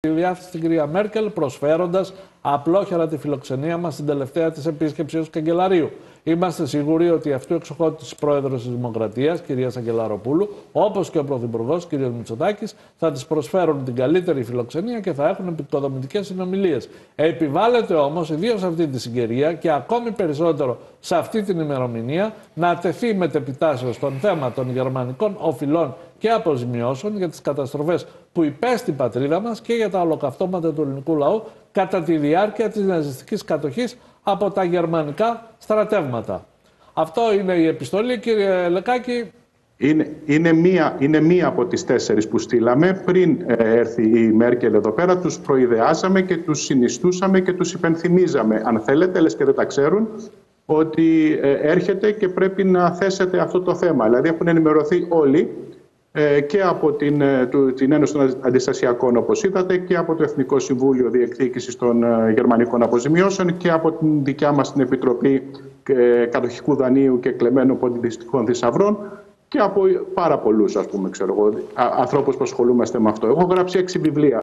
τη διάθεση στην κυρία Μέρκελ, προσφέροντας απλόχερα τη φιλοξενία μας στην τελευταία της επίσκεψη ως καγκελαρίου. Είμαστε σίγουροι ότι αυτού εξοχότη πρόεδρος της Δημοκρατίας, κυρίας Αγγελαροπούλου, όπως και ο πρωθυπουργός, κ. Μητσοτάκης, θα της προσφέρουν την καλύτερη φιλοξενία και θα έχουν επικοδομητικές συνομιλίες. Επιβάλλεται όμως, ιδίως σε αυτή τη συγκαιρία και ακόμη περισσότερο σε αυτή την ημερομηνία, να τεθεί μετεπιτάσεω στον θέμα των γερμανικών οφειλών και αποζημιώσεων για τις καταστροφές που υπέστη η πατρίδα μας και για τα ολοκαυτώματα του ελληνικού λαού κατά τη διάρκεια της ναζιστικής κατοχής από τα γερμανικά στρατεύματα. Αυτό είναι η επιστολή, κύριε Λεκάκη. Είναι, είναι, μία, είναι μία από τις τέσσερις που στείλαμε. Πριν ε, έρθει η Μέρκελ εδώ πέρα, τους προειδεάσαμε και τους συνιστούσαμε και τους υπενθυμίζαμε. Αν θέλετε, λες και δεν τα ξέρουν, ότι ε, έρχεται και πρέπει να θέσετε αυτό το θέμα. Δηλαδή έχουν ενημερωθεί όλοι ε, και από την, ε, την Ένωση των Αντιστασιακών, όπως είδατε, και από το Εθνικό Συμβούλιο Διεκδίκησης των ε, Γερμανικών Αποζημιώσεων και από την δικιά μας την Επιτροπή Κατοχικού Δανείου και Κλεμμένων Πολιτιστικών Θησαυρών και από πάρα πολλούς, ας πούμε, ξέρω εγώ, ανθρώπους που ασχολούμαστε με αυτό. Έχω γράψει έξι βιβλία.